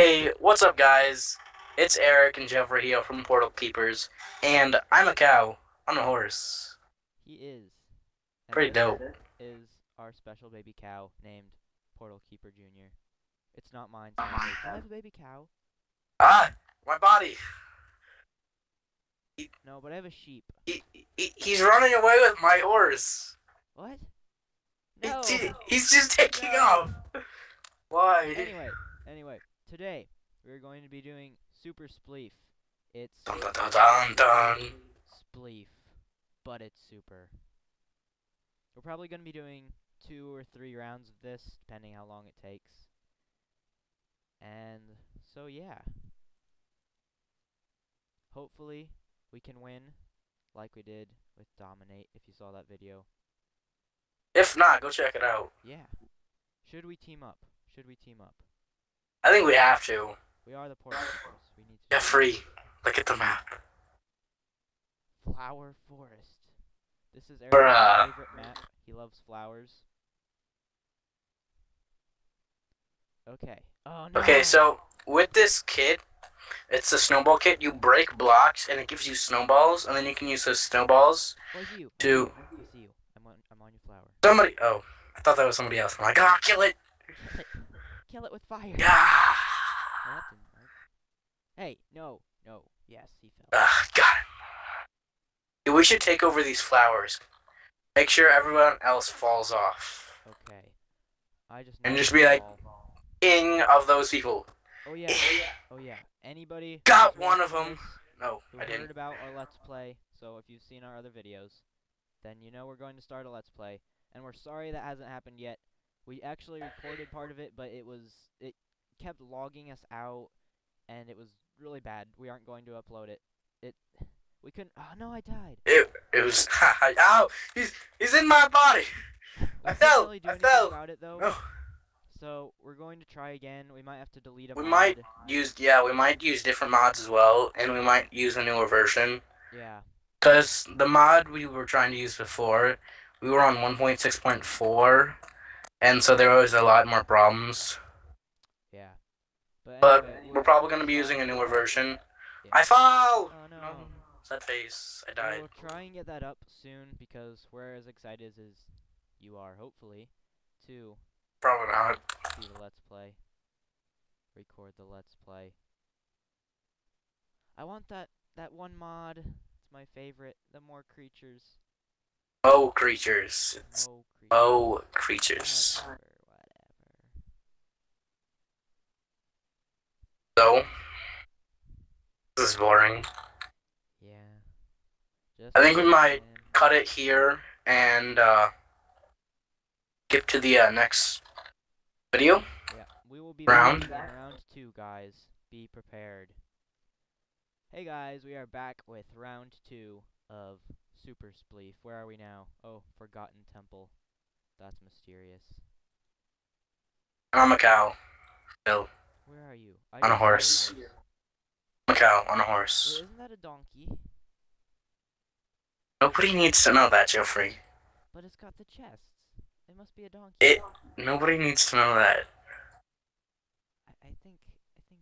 Hey, what's up, guys? It's Eric and Jeffrey here from Portal Keepers, and I'm a cow on a horse. He is. And Pretty dope. Is our special baby cow named Portal Keeper Jr. It's not mine. sadly. I have a baby cow. Ah, my body. No, but I have a sheep. He, he, he's running away with my horse. What? No. he- he's just taking No. off. Why? Anyway, anyway, today we're going to be doing Super Spleef. It's Dun dun dun dun. Spleef, but it's super. We're probably going to be doing two or three rounds of this, depending how long it takes. And so, yeah. Hopefully, we can win like we did with Dominate, if you saw that video. If not, go check it out. Yeah. Should we team up? Should we team up? I think we have to. We are the Portal Keepers. We need to. Jeffrey, look at the map. Flower Forest. This is Eric's Bruh. favorite map. He loves flowers. Okay. Oh no. Okay, so with this kit, it's a snowball kit. You break blocks, and it gives you snowballs, and then you can use those snowballs. Oh, you. to- I see you. I'm on. I'm on your flower. Somebody. Oh, I thought that was somebody else. I'm like, ah, kill it. Kill it. Kill it with fire. Yeah. That didn't work. Hey, no, no. Yes, he fell. Ah, got it. We should take over these flowers. Make sure everyone else falls off. Okay. I just. And just be like- King of those people. Oh yeah. Oh yeah. Oh yeah. Anybody. Got one of them. No, I didn't. Heard about our Let's Play, so if you've seen our other videos, then you know we're going to start a Let's Play. And we're sorry that hasn't happened yet. We actually recorded part of it, but it was it kept logging us out, and it was really bad. We aren't going to upload it. It we couldn't. Oh no, I died. It, it was. Ow! Oh, he's he's in my body. I fell, Really I fell. About it though. No. So we're going to try again. We might have to delete a We mod. might use yeah, we might use different mods as well, and we might use a newer version. Yeah. Cause the mod we were trying to use before, we were on 1.6.4, and so there was a lot more problems. Yeah. But, But anyway, we're probably gonna be using a newer version. Yeah. I fall. Oh no. No, sad face. I died. We'll try and get that up soon because we're as excited as as you are, hopefully, to Probably not. see the Let's Play. Record the Let's Play. I want that that one mod. It's my favorite. The more creatures. Oh creatures. It's Oh creatures. Whatever, whatever. So this is boring. Yeah. Just I think we might saying. cut it here and uh skip to the uh, next video. Yeah, we will be Round. back in round two, guys. Be prepared. Hey guys, we are back with round two of Super Spleef. Where are we now? Oh, Forgotten Temple. That's mysterious. I'm a cow. Still. Where are you? I On a horse. I'm a cow on a Wait, horse. isn't that a donkey? Nobody needs to know that, Jeffrey. But it's got the chest. It must be a donkey. It nobody needs to know that. I, I think. I think.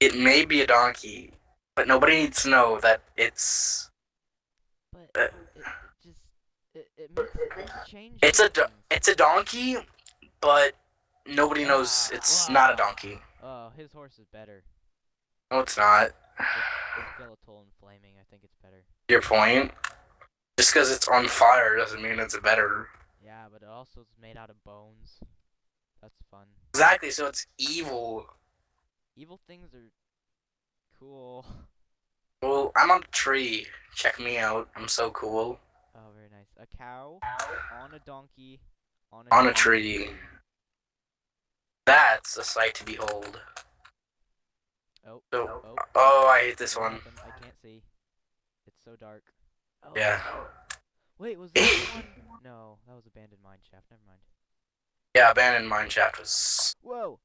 It may be a donkey, but nobody needs to know that it's But it, it just. It, it makes it change. it's a do- it's a donkey, but nobody knows Ah, it's ah. not a donkey. Oh, his horse is better. No, it's not. It's, it's skeletal and flaming. I think it's better. Your point. Just because it's on fire doesn't mean it's better. Yeah, but it also is made out of bones. That's fun. Exactly. So it's evil. Evil things are cool. Well, I'm on a tree. Check me out. I'm so cool. Oh, very nice. A cow on a donkey on a On a tree. That's a sight to behold. Oh, So, oh. oh, oh I hate this one. I can't see. It's so dark. Oh. Yeah. Wait, was that one? No, that was abandoned mine shaft. Never mind. Yeah, abandoned mine shaft was. Whoa.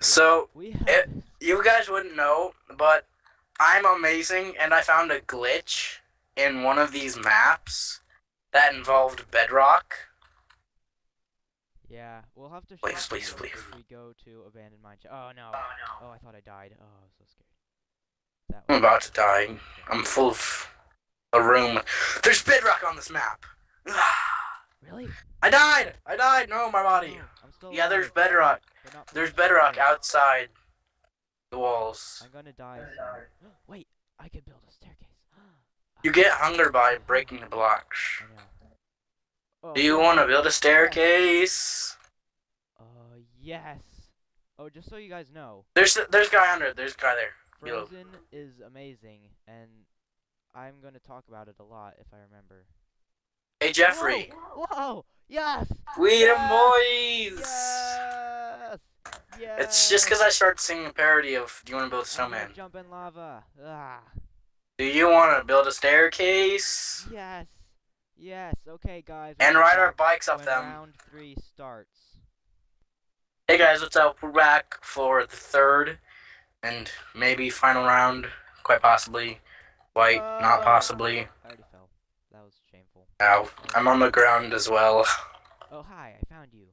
So We have. It- you guys wouldn't know, but I'm amazing, and I found a glitch in one of these maps that involved bedrock. Yeah, we'll have to Please, please, please. if we go to abandoned mine. shaft. Oh, oh no! Oh, I thought I died. Oh, I was so scared. That I'm about to die. I'm full of a room. There's bedrock on this map. really. I died. I died. No, my body. No, I'm Yeah, there's bedrock. There's bedrock outside the walls. I'm gonna die. Wait, I could build a staircase. You get hunger by breaking the blocks. Oh, Do you yeah. want to build a staircase? Uh, yes. Oh, just so you guys know, There's there's guy under. it. There's guy there. Yo. Frozen is amazing, and I'm gonna talk about it a lot if I remember. Hey Jeffrey, Whoa! Whoa! Yes! we the Yes! boys. Yes! Yes! It's just because I started singing a parody of "Do you want to build a snowman?" Jump in lava. Ah. Do you want to build a staircase Yes. Yes. Okay, guys. and ride our bikes up them? Round three starts. Hey guys, what's up? We're back for the third and maybe final round, quite possibly. Quite not Uh, possibly. I already fell. That was shameful. Ow, I'm on the ground as well. Oh hi! I found you,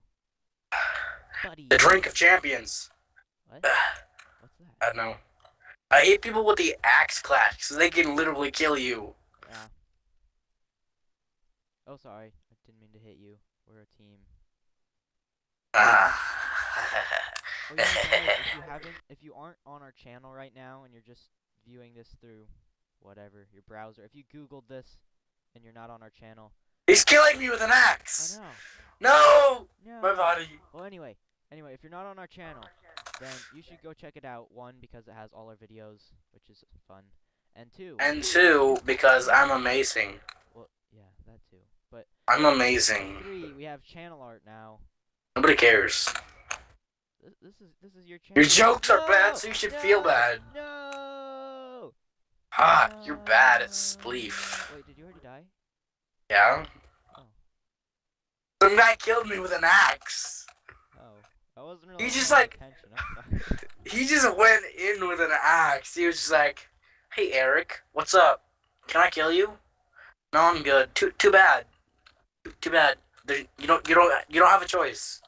buddy. The drink of champions. What? What's that? I don't know. I hate people with the axe clash because they can literally kill you. Yeah. Oh, sorry. I didn't mean to hit you. We're a team. Ah. Oh, yeah, if you haven't, if you aren't on our channel right now and you're just viewing this through whatever your browser, if you Googled this and you're not on our channel, He's killing me with an axe. I know. No, No. my body. Well, anyway, anyway, if you're not on our channel, then you should go check it out. One, because it has all our videos, which is fun, and two, And two, because I'm amazing. well, yeah, that too. But I'm amazing. three, we have channel art now. Nobody cares. This, this is this is your channel. Your jokes are bad, so you should no! feel bad. No. Ah, you're bad at spleef. Wait, did you already die? Yeah? Oh. Some guy killed me with an axe. I wasn't really. You just, like- attention. I'm sorry. He just went in with an axe. He was just like, "Hey Eric, what's up? Can I kill you?" No, I'm good. Too too bad. Too, too bad. There, you don't you don't you don't have a choice.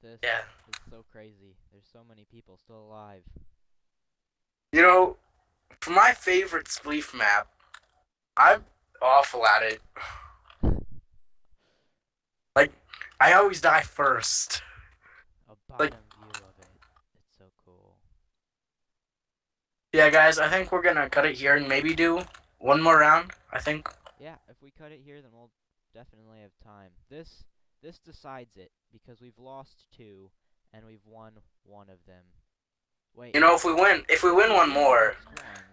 This Yeah. is so crazy. There's so many people still alive. You know, for my favorite spleef map, I'm awful at it. Like, I always die first. A bottom Like- view of it. It's so cool. Yeah, guys, I think we're gonna cut it here and maybe do one more round. I think. Yeah, if we cut it here, then we'll definitely have time. This this decides it because we've lost two and we've won one of them. Wait. You know, if we win, if we win one more,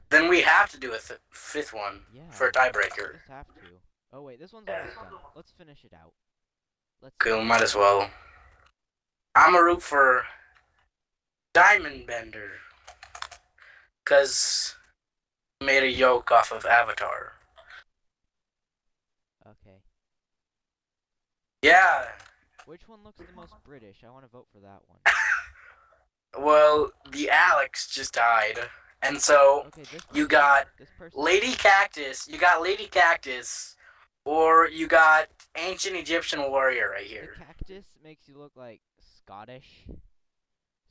then we have to do a th- fifth one Yeah. for a tiebreaker. Have to. Oh wait, this one's almost done. Let's finish it out. Let's. Okay, we might as well. I'm a root for Diamond Bender. Cause made a yoke off of Avatar. Okay. Yeah. Which one looks the most British? I want to vote for that one. Well, the Alex just died. And so Okay, You got. Lady Cactus, you got Lady Cactus, or you got Ancient Egyptian Warrior right here. The cactus makes you look like Scottish.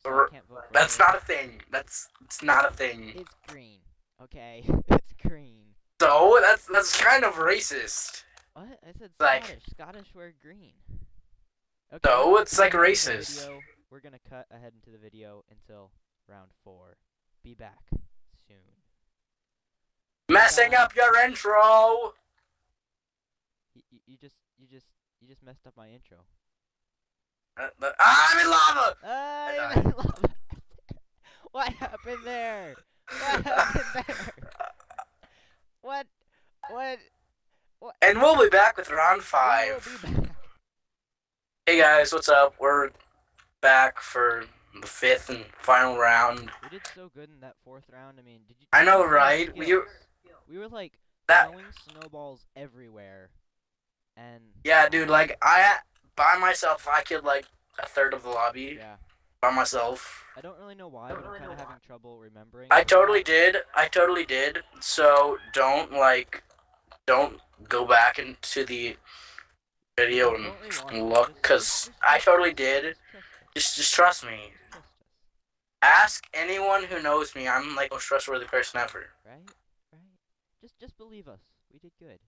So I R- can't vote for That's not a thing. That's it's not a thing. It's green. Okay, it's green. So that's that's kind of racist. What? I said Like- Scottish. Scottish wear green. Okay, So it's like gonna cut into the racist. video- We're gonna cut ahead into the video until round four. Be back soon. Messing Bye. up your intro. You, you, you just you just you just messed up my intro. Uh, uh, I'm in lava. Ah, died. I love it. what happened there? What happened there? What? What? And we'll be back with round We five. will. Hey guys, what's up? We're back for the fifth and final round. We did so good in that fourth round. I mean, did you? I know, did you see our right? We- skills? We were like That throwing snowballs everywhere, and yeah, dude. Like I by myself, I killed like a third of the lobby yeah. by myself. I don't really know why, but I'm kind of having trouble remembering. I totally did. I totally did. So don't like, don't go back into the video and, really want and to, look, cause I totally did. Just trust. Just, trust me. Just trust us. Ask anyone who knows me. I'm like most trustworthy person ever. Right? Right? Just just believe us. We did good.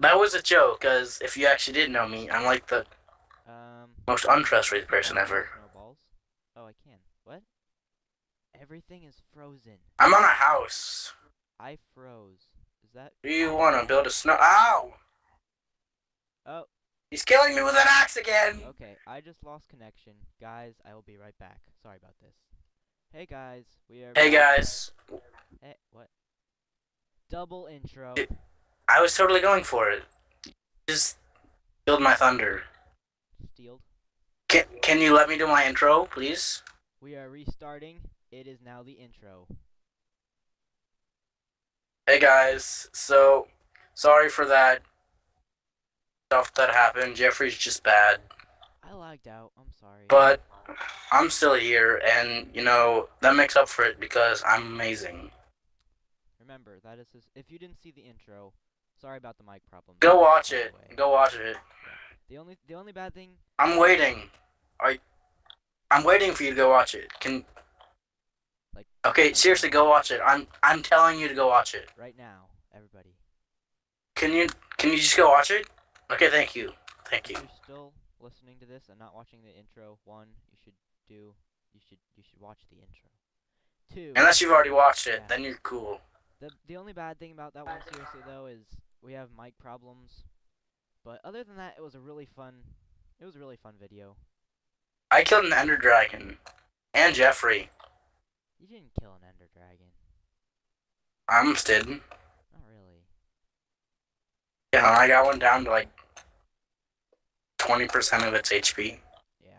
That was a joke, cause if you actually did know me, I'm like the Um most untrustworthy person ever. Snowballs. Oh, I can. What? Everything is frozen. I'm on a house. I froze. Is that Do you want to build a snow? Ow! Oh, He's killing me with an axe again. okay. I just lost connection. Guys, I will be right back. Sorry about this. Hey guys, we are Hey guys, Hey, what? Double intro. Dude. I was totally going for it. Just build my thunder. Stealed. Can Can you let me do my intro, please? We are restarting. It is now the intro. Hey guys, so sorry for that stuff that happened. Jeffrey's just bad, I lagged out. I'm sorry. but I'm still here, and you know that makes up for it because I'm amazing. Remember, that is his. If you didn't see the intro, sorry about the mic problem. Go watch it. Go watch it. The only the only bad thing. I'm waiting. I I'm waiting for you to go watch it. Can Like- Okay, seriously, go watch it. I'm I'm telling you to go watch it. Right now, everybody. Can you can you just go watch it? Okay, thank you. Thank you. If you're still listening to this and not watching the intro, one, you should do. You should you should watch the intro. Two. Unless you've already watched it, Yeah. then you're cool. The the only bad thing about that one seriously though is we have mic problems. But other than that, it was a really fun. It was a really fun video. I killed an ender dragon and Jeffrey. You didn't kill an ender dragon. I'm did. Not really. Yeah, I got one down to like twenty percent of its HP. Yeah.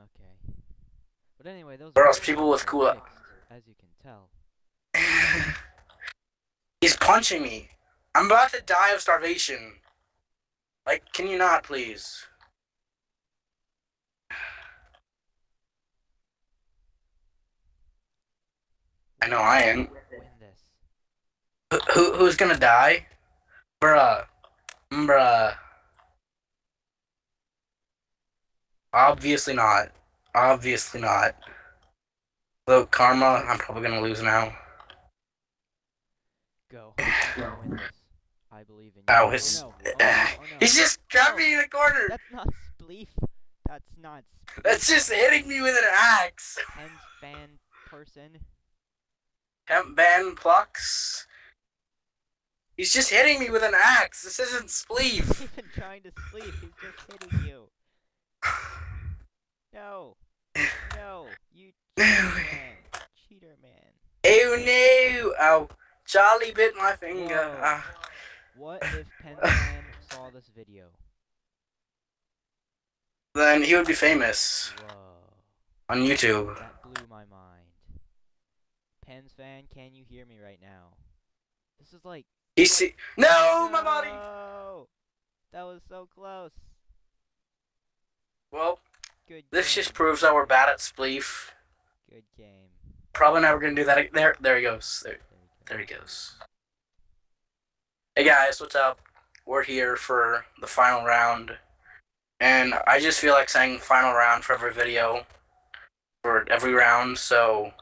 Okay. But anyway, those. Or are else people with cool- uh, fixed, as you can tell. He's punching me. I'm about to die of starvation. Like, can you not, please? I know I am. Who, who who's gonna die? Bruh. Bruh. Obviously not. Obviously not. Though karma, I'm probably gonna lose now. Go. You can win this. I believe in you. Ow, Oh, his... Oh, no. oh, no. He's just trapped me in a corner. That's not spleef. That's not spleef. That's just hitting me with an axe. Pens fan person. Hemp ban plucks. He's just hitting me with an axe. This isn't spleef! He's even trying to sleep. He's just hitting you. No. No. You cheater man. Cheater man. Oh no! Ow. Charlie bit my finger. Ah. What if Pensman saw this video? then he would be famous Whoa. on YouTube. That blew my mind. Pens fan, can you hear me right now? This is like He see. No, my body. No! That was so close. Well, Good this game. just proves that we're bad at spleef. Good game. Probably never gonna do that. There, there he goes. There, There we go. there he goes. Hey guys, what's up? We're here for the final round, and I just feel like saying final round for every video, for every round. So,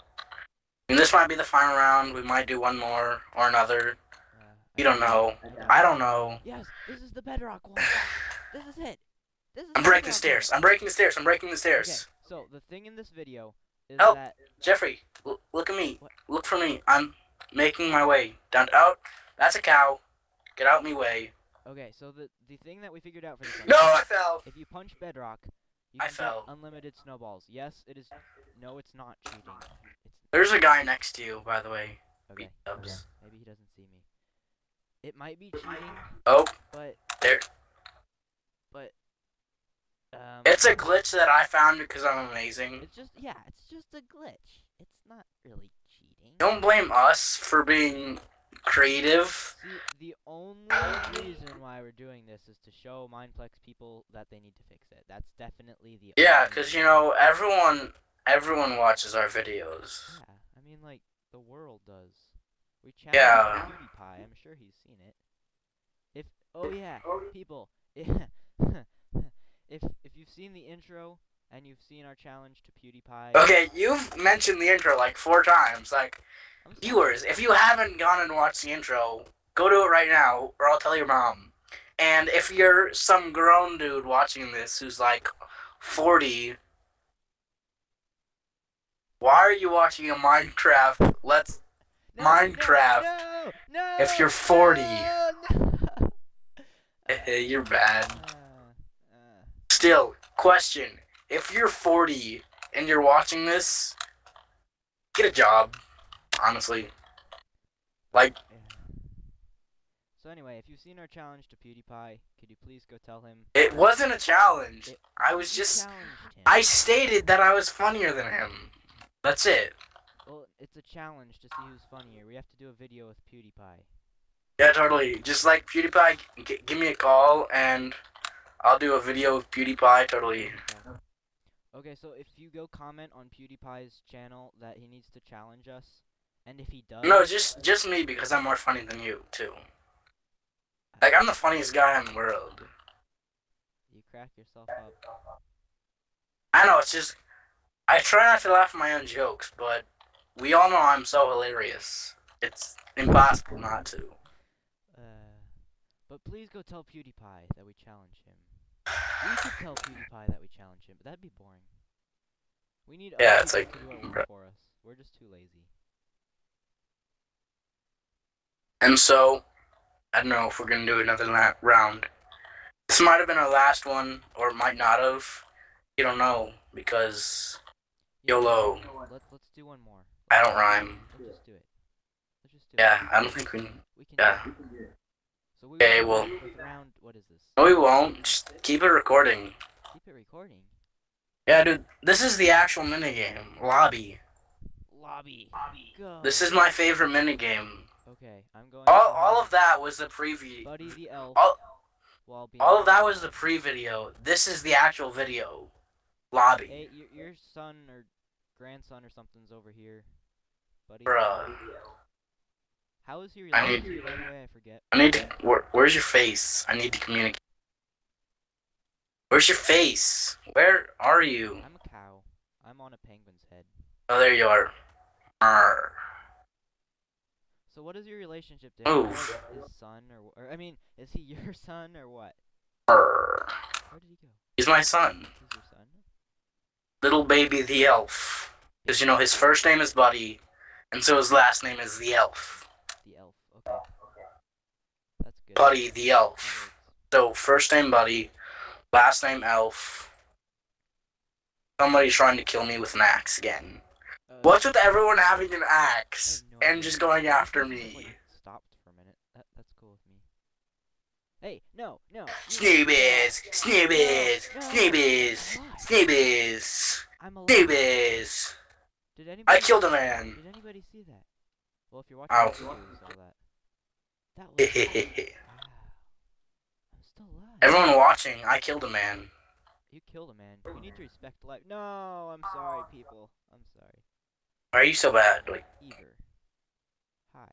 I mean, this might be the final round. We might do one more or another. Uh, We don't know. I don't know. Yes, this is the bedrock one. This is it. This is I'm breaking the stairs. I'm breaking the stairs. I'm breaking the stairs. Okay, so the thing in this video is Help. that Jeffrey, look at me. What? Look for me. I'm making my way down. Out. That's a cow. Get out of my way. okay, so the the thing that we figured out for this No, I fell. if you punch bedrock, you I can fell. get unlimited snowballs. Yes, it is. No, it's not cheating. It's There's a guy next to you, by the way. okay. Oops. Maybe he doesn't see me. It might be cheating, Oh, but there. but um. It's a glitch that I found because I'm amazing. It's just yeah, it's just a glitch. It's not really cheating. Don't blame us for being creative. See, the only reason why we're doing this is to show Mineplex people that they need to fix it. That's definitely the Yeah, because you know everyone everyone watches our videos. Yeah, I mean like the world does. We challenged Yeah. PewDiePie. I'm sure he's seen it. If oh yeah, people, if if you've seen the intro and you've seen our challenge to PewDiePie, Okay, you've mentioned the intro like four times. Like, viewers, if you haven't gone and watched the intro, go do it right now, or I'll tell your mom. And if you're some grown dude watching this who's like 40, why are you watching a Minecraft Let's No, Minecraft, No, no, if you're 40. no, no. You're bad. Uh, uh, Still, question: If you're 40 and you're watching this, get a job. Honestly, like. So anyway, if you've seen our challenge to PewDiePie, could you please go tell him? it wasn't a challenge. It- I was just. I stated that I was funnier than him. That's it. Well, it's a challenge to see who's funnier. We have to do a video with PewDiePie. Yeah, totally. Just like PewDiePie, g- give me a call and I'll do a video with PewDiePie. Totally. Okay. Okay, so if you go comment on PewDiePie's channel that he needs to challenge us, and if he does, No, just just me because I'm more funny than you too. Like I'm the funniest guy in the world. you crack yourself up. I know it's just I try not to laugh at my own jokes, but we all know I'm so hilarious. It's impossible not to. Uh, but please go tell PewDiePie that we challenge him. We could tell PewDiePie that we challenge him, but that'd be boring. We need Yeah, it's like, to do it for us. We're just too lazy. And so I don't know if we're gonna do another round. This might have been our last one, or might not have. You don't know because Yeah, YOLO. Let's let's do one more. I don't rhyme. Let's just do it. Let's just do Yeah, it. I don't think we. We can. Yeah. Do. So we Okay, well- go with round. What is this? No, we won't. Just keep it recording. Keep it recording. Yeah, dude. This is the actual minigame lobby. Lobby. Go. This is my favorite minigame. Okay, I'm going. All to all of that was the preview. Buddy the elf. All while being all of that was the pre-video. This is the actual video. Lobby. Hey, your, your son or grandson or something's over here, buddy. Bruh. How is he I need- to you, by the? I forget. I need to. Where, where's your face? I need to communicate. Where's your face? Where are you? I'm a cow. I'm on a penguin's head. Oh, there you are. Arr. So what is your relationship to him? His son or, or I mean, is he your son or what? Arr. Where did he go? He's my son, He's your son. little baby the elf. Because you know his first name is Buddy, and so his last name is the elf. Okay. That's good. Buddy the elf. So first name Buddy, last name Elf. Somebody's trying to kill me with an axe again. Uh, What's with everyone having an axe no and idea. just going after me? stopped for a minute. That that's cool with me. Hey, no, no. you- Sneebies, no, Sneebies, no, Sneebies, I'm alive. Sneebies, I'm alive. Sneebies. Did anybody? I killed a man. Did anybody see that? Well, if you're watching video, you saw that. That was. wow. I'm still alive. Everyone watching, I killed a man. You killed a man. You need to respect life. No, I'm sorry, people. I'm sorry. Why are you so bad? Like, Eber. Hi.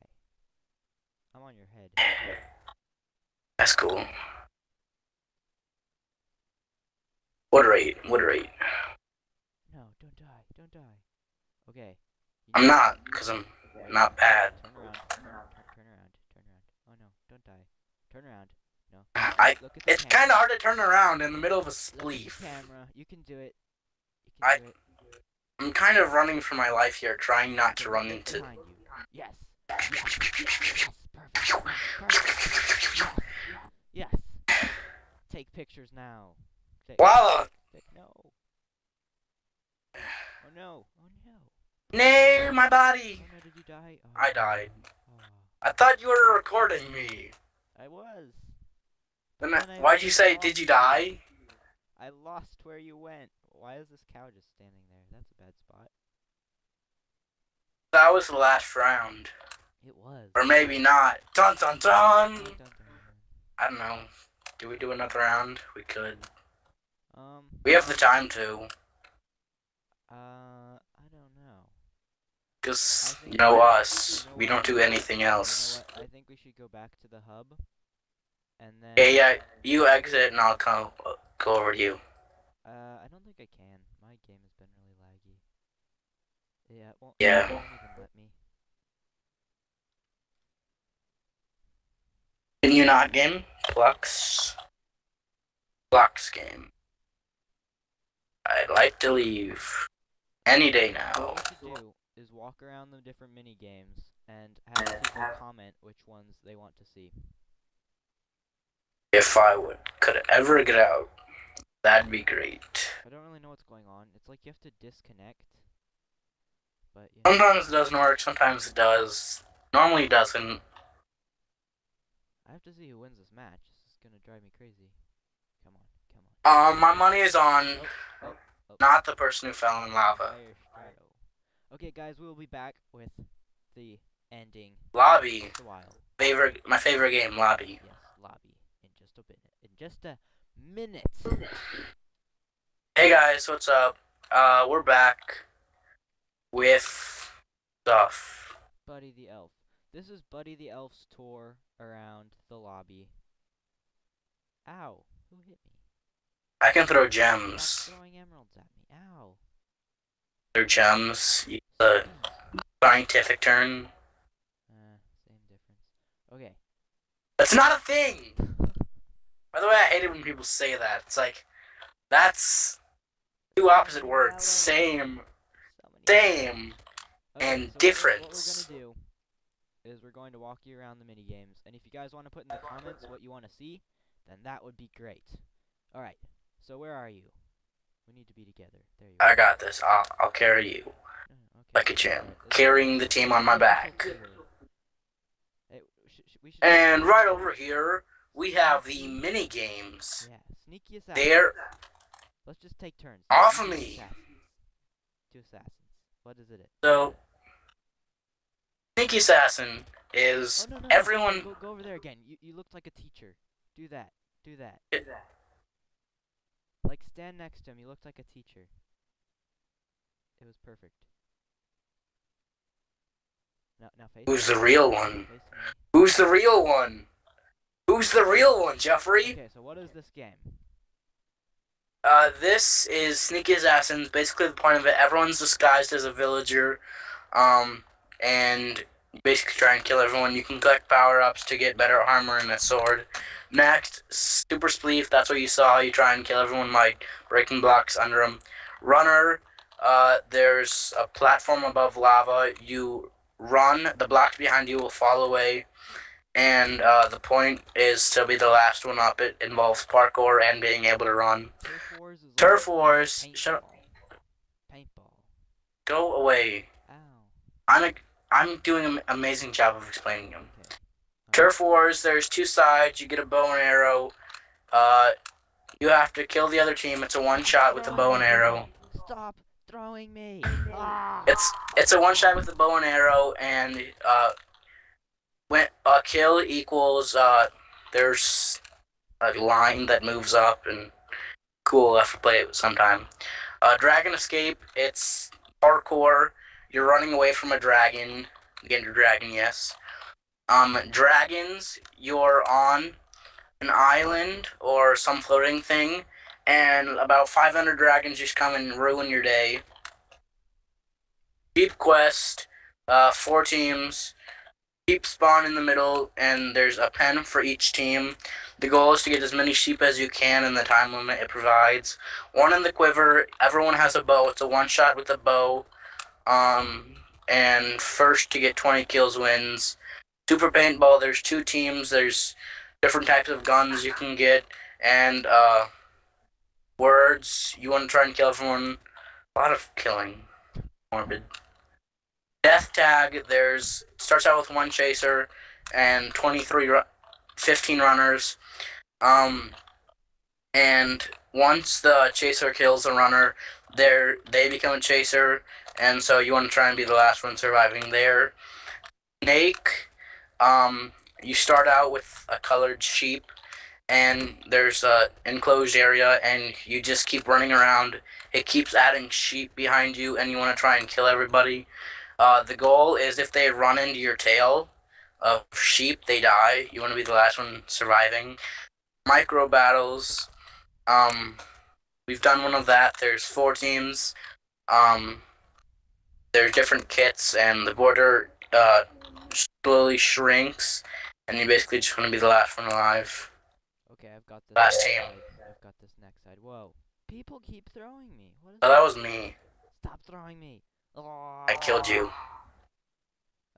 I'm on your head. that's cool. What rate? What rate? No, don't die. Don't die. Okay. I'm not, because I'm not bad. Turn around. Turn around. Turn, turn around. Turn around. Oh no! Don't die. Turn around. No. I. Look at the It's kind of hard to turn around in the middle of a Look at the spleef. camera. You can do it. You can I- do it. I'm kind of running for my life here, trying not to run into. Yes. Yes. Yes. Perfect. Perfect. Yes. Yes. Take pictures now. Take, no. Oh no. Oh no. Nay, my Oh body! no, did you die? Oh, I died. oh, I thought you were recording me. I was. Then Then I, I why'd you say, did you die? I lost where you went. Why is this cow just standing there? That's a bad spot. That was the last round. It was. Or maybe not. Dun dun dun! Dun, dun, dun, dun. I don't know. Do we do another round? We could. Um. We have the time to. Uh, I don't know. Because, you know us, you know we don't do anything You know else. I think we should go back to the hub and then. Yeah, yeah. You exit, and I'll come go over to you. Uh, I don't think I can. My game has been really laggy. Yeah, won't, Yeah. It won't even let me. Can you not game? Flux. Flux game. I'd like to leave. Any day now. What do is walk around the different mini games and have people comment which ones they want to see. If I would could ever get out, that'd be great. I don't really know what's going on. It's like you have to disconnect. But you know, Sometimes it doesn't work, sometimes it does. Normally it doesn't. I have to see who wins this match. This is gonna drive me crazy. Come on, come on. Um, my money is on Oh, oh, oh. not the person who fell in lava. Okay, guys, we will be back with the ending. Lobby. Just a while. Favorite, my favorite game, lobby. Yes, lobby. In just a minute. In just a minute. Hey guys, what's up? Uh, we're back with stuff. Buddy the Elf. This is Buddy the Elf's tour around the lobby. Ow! Who hit me? I can throw Stop gems. throwing emeralds at me. Ow! Throw gems. The scientific turn. Uh, same difference. Okay. That's not a thing. By the way, I hate it when people say that. It's like that's two opposite words. Same, So many same. Okay, and so what we're- difference. Gonna do is we're going to walk you around the mini games, and if you guys want to put in the comments what you want to see, then that would be great. All right. So where are you? We need to be together. There you I are. got this. I'll, I'll carry you Uh, okay. like a champ, carrying the team on my back. Hey, sh- sh- we And right over here, we have the mini games. Yeah, sneaky assassin. There, Let's just take turns. Off of me. assassins. Two assassins. What is it? so Sneaky Assassin is Oh, no, no, no, everyone. Go, go over there again. You you looked like a teacher. Do that. Do that. Like stand next to him. You looked like a teacher. It was perfect. Now now face. Who's the real one? Who's the real one? Who's the real one, Jeffrey? Okay, so what is this game? Uh, this is Sneaky Assassins. Basically, the point of it, everyone's disguised as a villager, um, and basically try and kill everyone. You can collect power ups to get better armor and a sword. Next, Super Spleef. That's what you saw. You try and kill everyone by breaking blocks under them. Runner. Uh, there's a platform above lava. You run. The blocks behind you will fall away. And uh, the point is to be the last one up. It involves parkour and being able to run. Turf Wars is Turf Wars. Shut up. paintball. Paintball. Go away. Ow. I'm a, I'm doing an amazing job of explaining them. Okay. Turf Wars. There's two sides. You get a bow and arrow. Uh, you have to kill the other team. It's a one shot with a bow and arrow. Stop throwing me. Ah. It's it's a one shot with a bow and arrow, and uh, when a kill equals uh, there's a line that moves up and cool. I have to play it sometime. Uh, Dragon Escape. It's parkour. You're running away from a dragon. Get your dragon, yes. Um, dragons. You're on an island or some floating thing, and about 500 dragons just come and ruin your day. Sheep Quest, uh, four teams. Sheep spawn in the middle, and there's a pen for each team. The goal is to get as many sheep as you can in the time limit it provides. One in the quiver. Everyone has a bow. It's a one shot with a bow. Um, and first to get 20 kills wins. Super paintball. There's two teams. There's different types of guns you can get, and uh, words. You want to try and kill everyone. A lot of killing. Morbid. Death tag, there's starts out with one chaser and 23 15 runners. Um and once the chaser kills the runner, they they become a chaser and so you want to try and be the last one surviving there. Snake um you start out with a colored sheep and there's a enclosed area and you just keep running around. It keeps adding sheep behind you and you want to try and kill everybody. Uh, the goal is if they run into your tail, of sheep, they die. You want to be the last one surviving. Micro battles. Um, we've done one of that. There's four teams. Um, there's different kits, and the border uh, slowly shrinks, and you basically just want to be the last one alive. Okay, I've got this. Last team. Side. I've got this next side. Whoa. People keep throwing me. What is Oh, that was me. Stop throwing me. I killed you.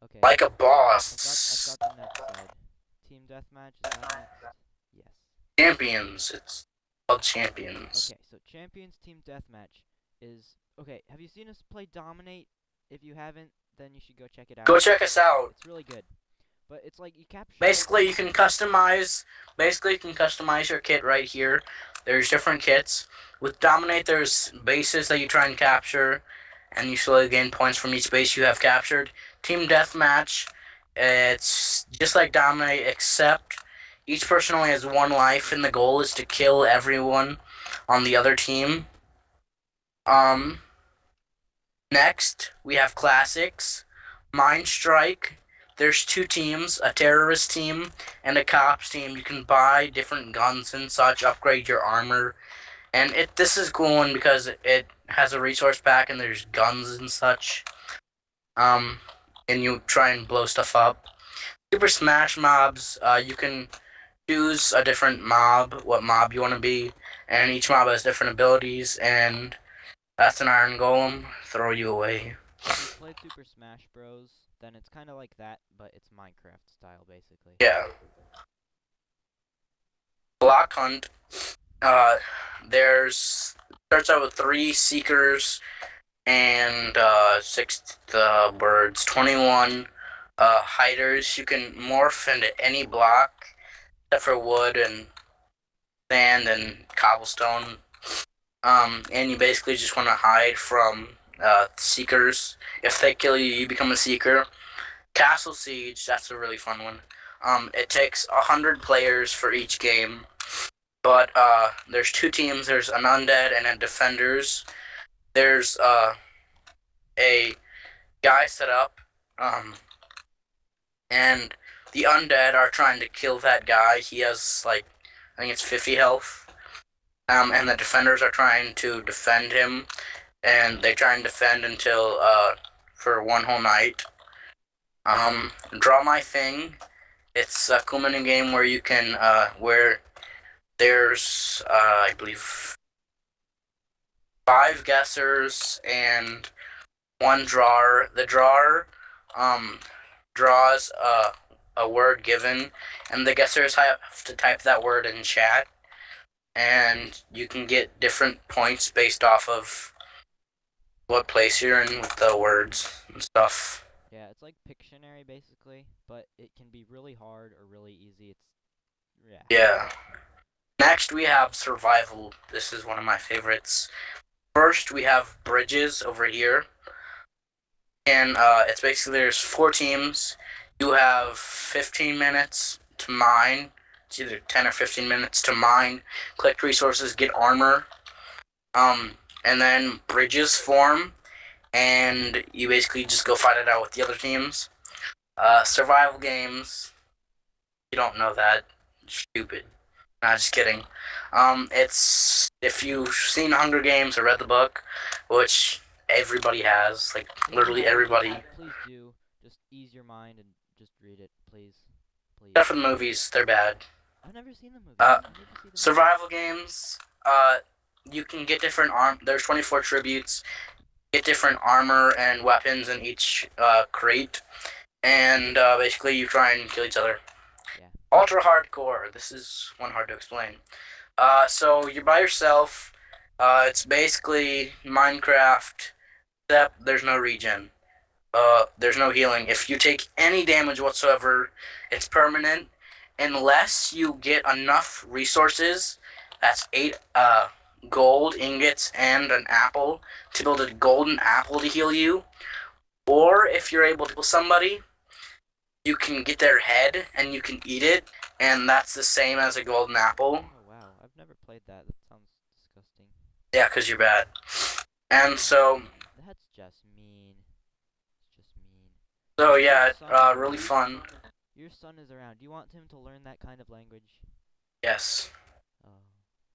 Okay. Like a I've got, boss. I've got the next. Team deathmatch is next? Yes. Champions. It's called champions. Okay, so Champions Team Deathmatch is okay. Have you seen us play Dominate? If you haven't, then you should go check it out. Go check us out. It's really good. But it's like you capture. Basically, you can customize. Basically, you can customize your kit right here. There's different kits. With Dominate, there's bases that you try and capture, and you slowly gain points from each base you have captured. Team Deathmatch, it's just like Dominate, except each person only has one life, and the goal is to kill everyone on the other team. Um. Next, we have Classics, Mine-Strike. There's two teams, a terrorist team and a cops team. You can buy different guns and such, upgrade your armor, and it this is cool one because it has a resource pack and there's guns and such. Um, and you try and blow stuff up. Super Smash mobs, uh, you can choose a different mob, what mob you want to be, and each mob has different abilities, and that's an Iron Golem. Throw you away. If you played Super Smash Bros, then it's kind of like that, but it's Minecraft style basically. Yeah. Block hunt. Uh, there's starts out with three seekers and uh, six uh, birds. Twenty-one uh, hiders. You can morph into any block except for wood and sand and cobblestone. Um, and you basically just want to hide from uh, seekers. If they kill you, you become a seeker. Castle Siege, that's a really fun one. Um, it takes a hundred players for each game, but uh, there's two teams. There's an undead and a defenders. There's uh, a guy set up, um, and the undead are trying to kill that guy. He has like I think it's 50 health. Um, and the defenders are trying to defend him, and they try and defend until uh, for one whole night. Um, draw my thing. It's a cool mini game where you can uh, where there's uh, I believe five guessers and one drawer. The drawer um, draws a a word given, and the guessers have to type that word in chat, and you can get different points based off of what place you're in with the words and stuff. Yeah, it's like Pictionary basically, but it can be really hard or really easy. It's yeah. Yeah. Next, we have survival. This is one of my favorites. First, we have bridges over here, and uh, it's basically there's four teams. You have 15 minutes to mine. It's either 10 or 15 minutes to mine, collect resources, get armor, um, and then bridges form, and you basically just go fight it out with the other teams. Uh, survival games. You don't know that. Stupid. Nah, just kidding. Um, it's if you've seen Hunger Games or read the book, which everybody has, like literally everybody. Please do. Just ease your mind and just read it, please. Please. Except for the movies, they're bad. I've never seen the movie. Uh, the. Survival games. Uh, you can get different arm. There's 24 tributes. Get different armor and weapons in each uh, crate, and uh, basically you try and kill each other. Ultra hardcore. This is one hard to explain. Uh, so you're by yourself. Uh, it's basically Minecraft, except there's no regen. Uh, there's no healing. If you take any damage whatsoever, it's permanent, unless you get enough resources. That's eight uh gold ingots and an apple to build a golden apple to heal you. Or if you're able to kill somebody, you can get their head and you can eat it, and that's the same as a golden apple. Oh wow, I've never played that. That sounds disgusting. Yeah, because you're bad. And so, That's just mean. It's just mean. so yeah, uh, really fun. Your son is around. Do you want him to learn that kind of language? Yes. Oh,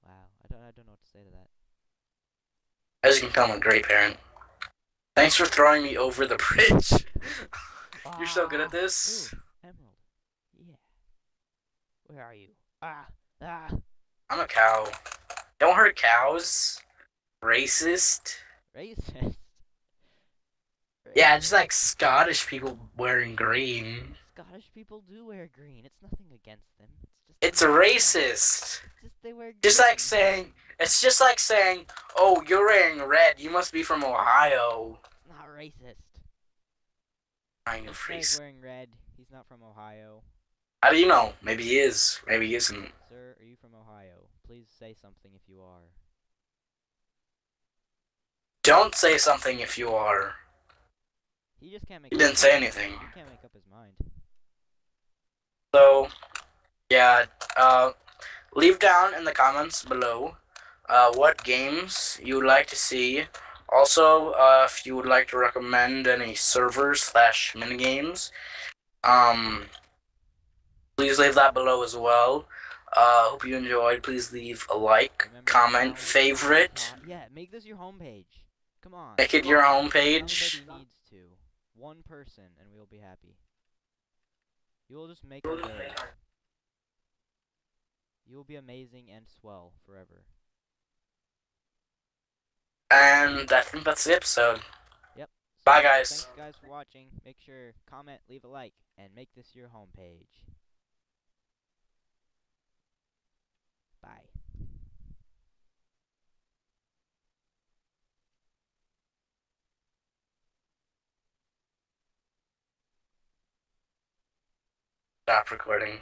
wow. I don't. I don't know what to say to that. As you can tell, I'm a great parent. Thanks for throwing me over the bridge. You're so good at this. Ooh, emerald. Yeah. Where are you? Ah, ah. I'm a cow. Don't hurt cows. Racist. Racist. Yeah, just like Scottish people wearing green. Scottish people do wear green. It's nothing against them. It's It's just wear racist. Just they wear green. Just like saying, it's just like saying, oh, you're wearing red. You must be from Ohio. It's not racist. This guy's wearing red. He's not from Ohio. How do you know? Maybe he is. Maybe he isn't. Sir, are you from Ohio? Please say something if you are. Don't say something if you are. He just can't make. He didn't say anything. He can't make up his mind. So, yeah, uh, leave down in the comments below uh, what games you would like to see. Also, uh, if you would like to recommend any servers slash minigames, um, please leave that below as well. Uh, hope you enjoyed. Please leave a like, Remember comment, favorite. Yeah, make this your homepage. Come on. Make it your homepage. Somebody needs to. One person, and we'll be happy. You will just make day. You will be amazing and swell forever. And I think that's the episode. Yep. Bye, guys. Thanks guys for watching. Make sure comment, leave a like, and make this your homepage. Bye. Stop recording.